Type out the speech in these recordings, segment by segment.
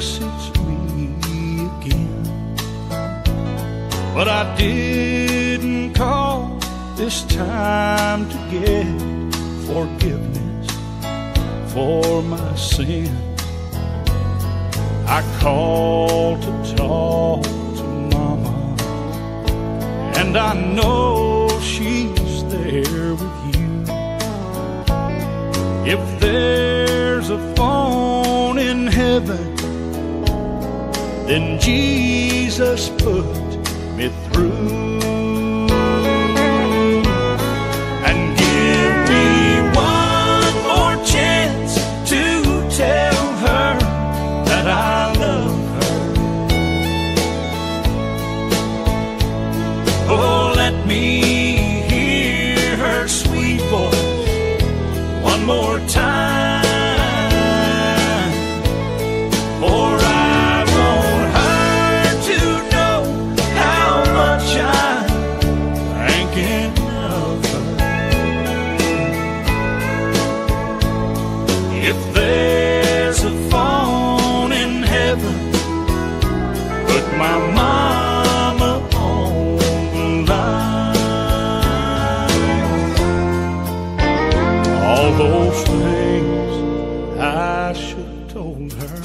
guess it's me again. But I didn't call this time to get forgiveness for my sin. I called to talk to Mama, and I know she's there with you. If there's a phone in heaven, then Jesus put me through. And give me one more chance to tell her that I love her. Oh, let me put my mama on the line. All those things I should have told her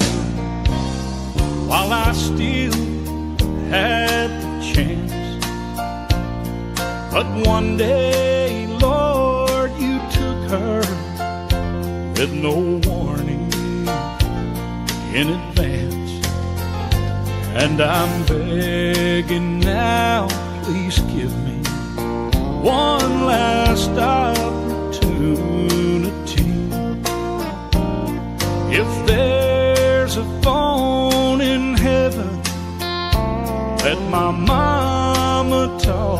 while I still had the chance. But one day, Lord, you took her with no warning in advance. And I'm begging now, please give me one last opportunity. If there's a phone in heaven, let my mama talk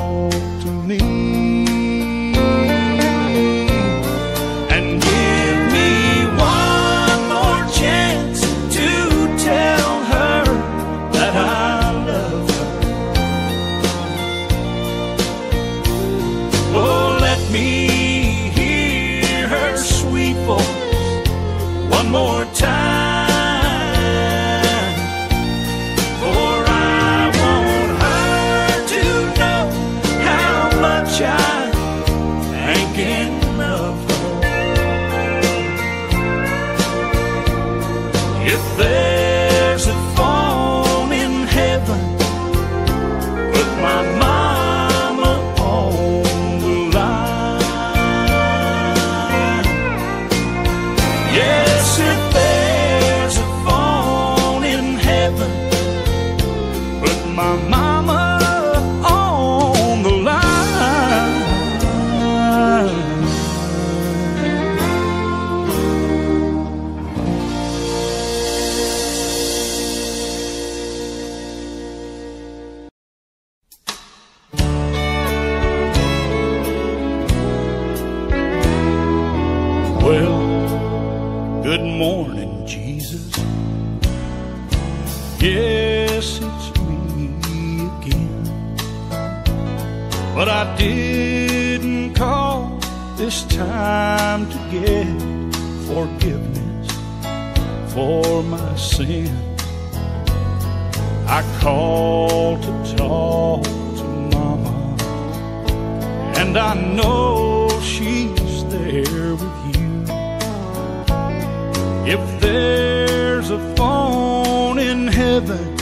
more time. Morning, Jesus. Yes, it's me again. But I didn't call this time to get forgiveness for my sin. I called to talk to Mama, and I know heaven,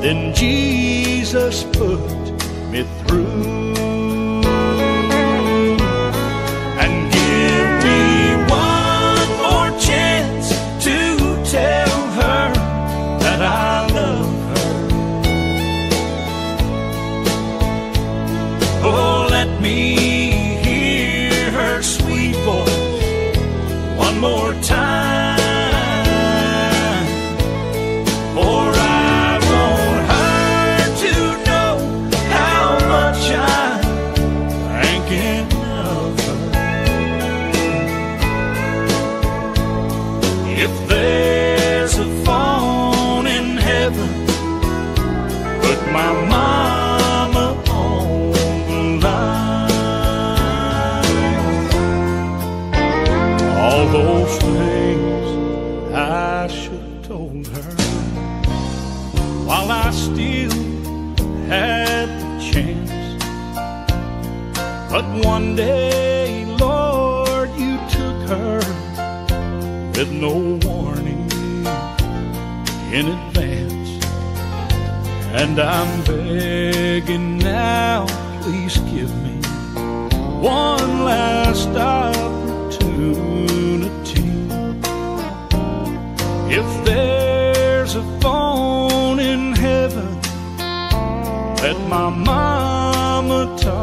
then Jesus put me through. And give me one more chance had the chance. But one day, Lord, you took her with no warning in advance. And I'm begging now, please give me one last opportunity. If there's a let my mama talk